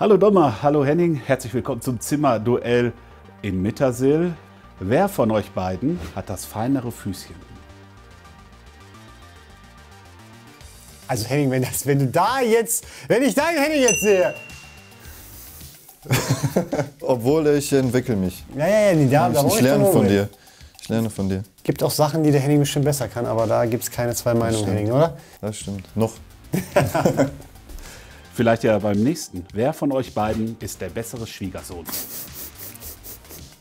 Hallo Dommer, hallo Henning, herzlich willkommen zum Zimmerduell in Mittersill. Wer von euch beiden hat das feinere Füßchen? Also Henning, wenn, das, wenn du da jetzt, wenn ich deinen Henning jetzt sehe. Obwohl ich entwickle mich. Ja, ja, ja, die da, da Ich, ich lerne von dir. Ich lerne von dir. Gibt auch Sachen, die der Henning bestimmt besser kann, aber da gibt es keine zwei Meinungen. Henning, oder? Das stimmt. Noch. Vielleicht ja beim nächsten. Wer von euch beiden ist der bessere Schwiegersohn?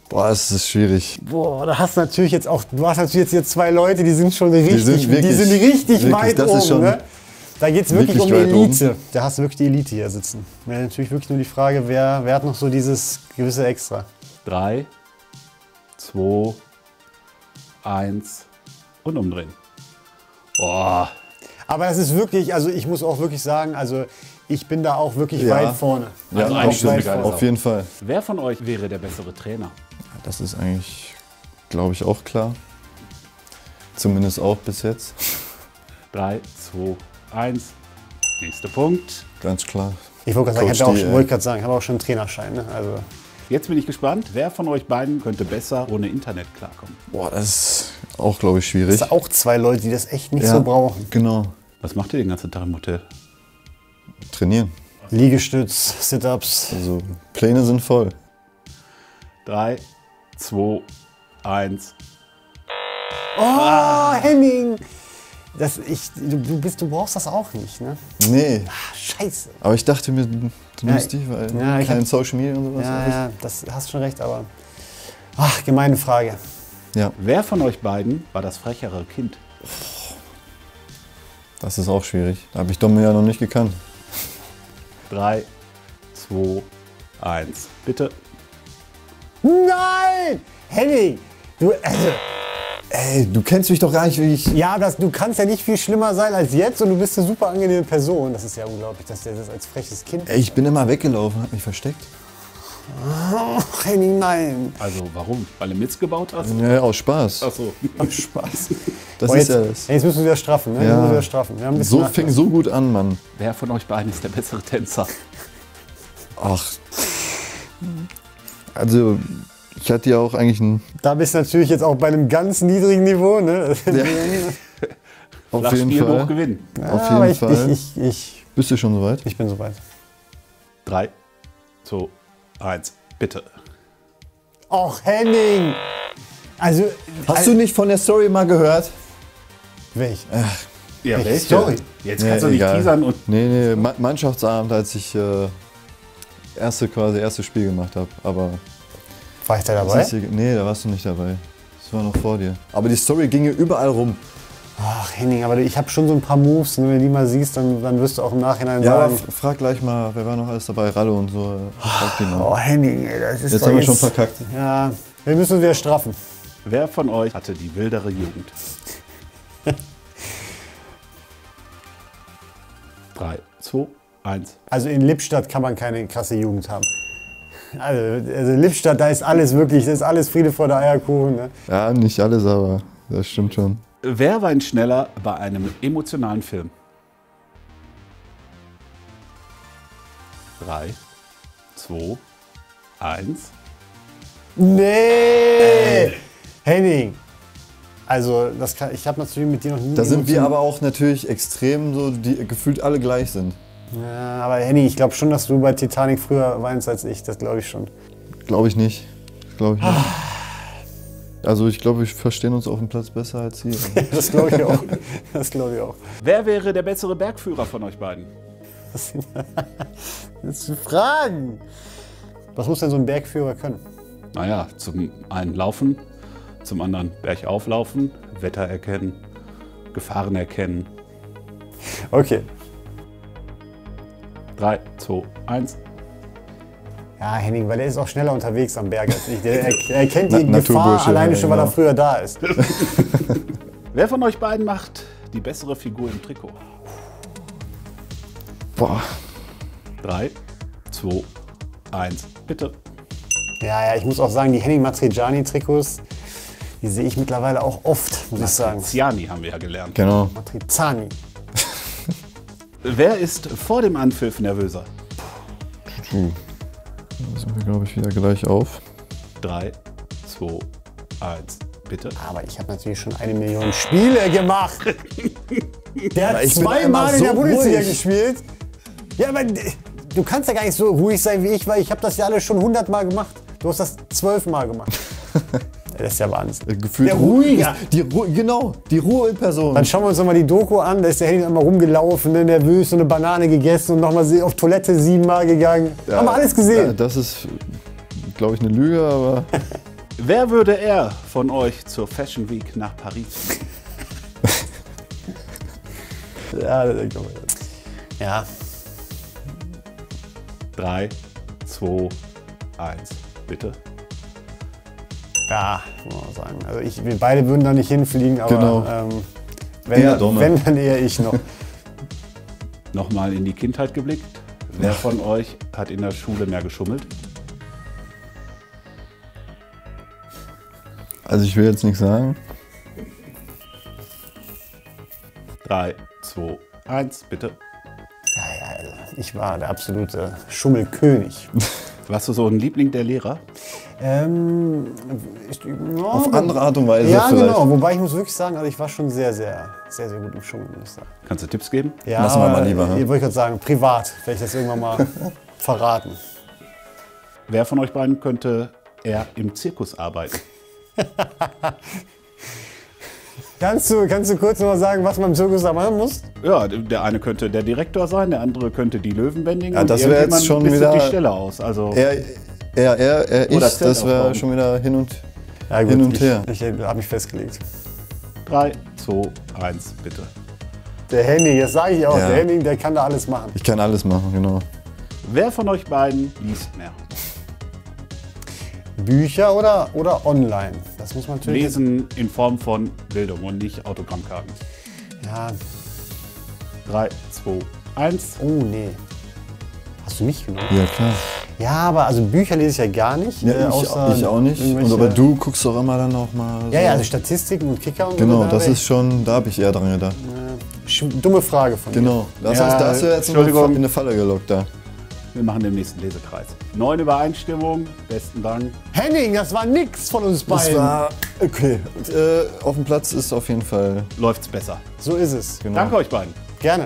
Boah, es ist schwierig. Boah, da hast du natürlich jetzt auch, du hast natürlich jetzt hier zwei Leute, die sind schon richtig, die sind sind, wirklich- richtig wirklich, weit das ist oben. schon Ne? Da geht es wirklich, wirklich um die weit oben. Elite. Da hast du wirklich die Elite hier sitzen. Ja, natürlich wirklich nur die Frage, wer, wer hat noch so dieses gewisse Extra. Drei, zwei, eins und umdrehen. Boah, Aber das ist wirklich, also ich muss auch wirklich sagen, also ich bin da auch wirklich Ja. weit vorne. Ja, Also eigentlich weit vorne. Auf jeden Fall. wer von euch wäre der bessere Trainer? Das ist eigentlich, glaube ich, auch klar. Zumindest auch bis jetzt. Drei, zwei, eins. Nächster Punkt. Ganz klar. Ich wollte gerade sagen, ich wollte gerade sagen, ich habe auch schon einen Trainerschein. Ne? Also Jetzt bin ich gespannt, wer von euch beiden könnte besser ohne Internet klarkommen? Boah, das ist auch, glaube ich, das schwierig. sind auch zwei Leute, die das echt nicht Ja, so brauchen. Genau. Was macht ihr den ganzen Tag im Hotel? Trainieren. Liegestütz, Sit-Ups. Also Pläne sind voll. Drei, zwei, eins. Oh, Henning! Das, ich, du, du, bist, du brauchst das auch nicht, ne? Nee. Ach, scheiße. Aber ich dachte mir, du nimmst die, weil ja, ich kein hab- Social Media und sowas. Ja, ja, das hast schon recht, aber. Ach, gemeine Frage. ja, Wer von euch beiden war das frechere Kind? das ist auch schwierig. Da habe ich Domme ja noch nicht gekannt. Drei, zwei, eins. Bitte. Nein! Henning! Du, also, Ey, du kennst mich doch gar nicht, wie ich. ja, das, du kannst ja nicht viel schlimmer sein als jetzt und du bist eine super angenehme Person. Das ist ja unglaublich, dass der das als freches Kind. Ey, ich bin immer weggelaufen, hab mich versteckt. Ach, Henning, nein. Also warum? Weil du Mist gebaut hast? Ja, aus Spaß. Ach so. Spaß. Das Boah, ist jetzt, ja das. jetzt müssen wir wieder straffen, ne? Ja. wir wieder straffen. Wir So Nachlass. fing so gut an, Mann. Wer von euch beiden ist der bessere Tänzer? Ach. Also, ich hatte ja auch eigentlich ein. Da bist du natürlich jetzt auch bei einem ganz niedrigen Niveau, ne? Auf Flach jeden hoch Fall. gewinnen. Auf aber jeden ich, Fall. Ich, ich, ich, Bist du schon soweit? ich bin soweit. Drei, zwei, eins. Bitte. Och, Henning! Also, Hast du nicht von der Story mal gehört? welch? Ja, welche? Story? Jetzt kannst du nicht egal. teasern und Nee, nee, Ma Mannschaftsabend, als ich äh, erste, quasi erstes Spiel gemacht habe. Aber. War ich da dabei? ist nee, da warst du nicht dabei. Das war noch vor dir. Aber die Story ging hier überall rum. Ach, Henning, aber ich habe schon so ein paar Moves. Ne? Wenn du die mal siehst, dann, dann wirst du auch im Nachhinein Ja, sagen, frag gleich mal, wer war noch alles dabei? Ralle und so. äh, Frag die mal. oh, Henning, ey, das ist Jetzt doch haben wir schon verkackt. Ja, wir müssen uns wieder straffen. wer von euch hatte die wildere Jugend? Drei, zwei, eins. Also in Lippstadt kann man keine krasse Jugend haben. Also, also Lippstadt, da ist alles wirklich, das ist alles Friede vor der Eierkuchen. Ne? Ja, nicht alles, aber das stimmt schon. Wer weint schneller bei einem emotionalen Film? Drei, zwei, eins. Nee! Henning! Also, das kann, ich habe natürlich mit dir noch nie. Da sind wir aber auch natürlich extrem so, die gefühlt alle gleich sind. Ja, aber Henning, ich glaube schon, dass du bei Titanic früher weinst als ich. Das glaube ich schon. Glaube ich nicht. Glaube ich nicht. Also ich glaube, wir verstehen uns auf dem Platz besser als hier. Das glaube ich auch. Das glaube ich auch. Wer wäre der bessere Bergführer von euch beiden? Das sind, das sind Fragen. Was muss denn so ein Bergführer können? Naja, zum einen laufen, zum anderen bergauf laufen, Wetter erkennen, Gefahren erkennen. Okay. Drei, zwei, eins. Ja, Henning, weil der ist auch schneller unterwegs am Berg als ich. Der, er, er kennt die Na- Gefahr alleine schon, weil er genau. früher da ist. Wer von euch beiden macht die bessere Figur im Trikot? Boah. Drei, zwei, eins. Bitte. Ja, ja, ich muss auch sagen, die Henning Matriciani-Trikots, die sehe ich mittlerweile auch oft, muss ich sagen. Ciani haben wir ja gelernt. Genau. Matrizani. Wer ist vor dem Anpfiff nervöser? Da sind wir, glaube ich, wieder gleich auf. 3, 2, 1, bitte. Aber ich habe natürlich schon eine Million Spiele gemacht. Der hat zweimal in der Bundesliga ruhig. gespielt. Ja, aber du kannst ja gar nicht so ruhig sein wie ich, weil ich habe das ja alles schon hundertmal gemacht. Du hast das zwölfmal gemacht. das ist ja Wahnsinn. Äh, Gefühlt Der Ruhe- Ruhiger. Die Ruhe, genau, die Ruhe in Person. Dann schauen wir uns nochmal die Doku an. Da ist der Henning einmal rumgelaufen, ne, nervös, so eine Banane gegessen und nochmal auf Toilette siebenmal gegangen. Ja, Haben wir alles Ja, gesehen. das ist, glaube ich, eine Lüge, aber Wer würde er von euch zur Fashion Week nach Paris? Ja, das glaube ich. Ja, 3, 2, 1, bitte. Ja, muss man sagen. Also ich, wir beide würden da nicht hinfliegen, aber Genau. ähm, wenn, wenn, dann eher ich noch. Nochmal in die Kindheit geblickt. Wer von euch hat in der Schule mehr geschummelt? also ich will jetzt nichts sagen. 3, 2, 1, bitte. Ja, ja, also ich war der absolute Schummelkönig. Warst du so ein Liebling der Lehrer? Ähm, ich, ja, Auf andere Art und Weise Ja, vielleicht. genau. Wobei ich muss wirklich sagen, also ich war schon sehr, sehr, sehr, sehr gut im Schummeln, muss ich sagen. Kannst du Tipps geben? Ja, Lassen wir mal lieber, ne? Ich wollte gerade sagen, privat werde ich das irgendwann mal verraten. Wer von euch beiden könnte eher im Zirkus arbeiten? Kannst du, kannst du kurz noch mal sagen, was man im Zirkus da machen muss? Ja, der eine könnte der Direktor sein, der andere könnte die Löwen bändigen. Ja, das wär jetzt irgendjemand schon wieder- die Stelle aus. Also Er, er, er, er Oder ich, das wäre schon wieder hin und Ja, Hin und ich, her. Ich, habe mich festgelegt. 3, 2, 1, bitte. Der Henning, das sage ich auch, Ja. der Henning, der kann da alles machen. ich kann alles machen, genau. Wer von euch beiden liest mehr? Bücher oder, oder online? Das muss man natürlich. Lesen in Form von Bildung und nicht Autogrammkarten. Ja, 3, 2, 1. oh nee. Hast du mich genommen? Ja, klar. Ja, aber also Bücher lese ich ja gar nicht. Ja, äh, ich, außer ich auch nicht. Und aber du guckst doch immer dann auch mal. So. Ja, ja, also Statistiken und Kicker und Genau, so. das ist schon, da habe ich eher dran gedacht. Sch- Dumme Frage von dir. Genau, das Ja, hast, da hast du jetzt in eine Entschuldigung. in eine Falle gelockt da. Wir machen den nächsten Lesekreis. Neun Übereinstimmung. Besten Dank. Henning, das war nix von uns Das beiden. war okay. Und, äh, auf dem Platz ist auf jeden Fall Läuft's besser. So ist es. genau. Danke euch beiden. Gerne.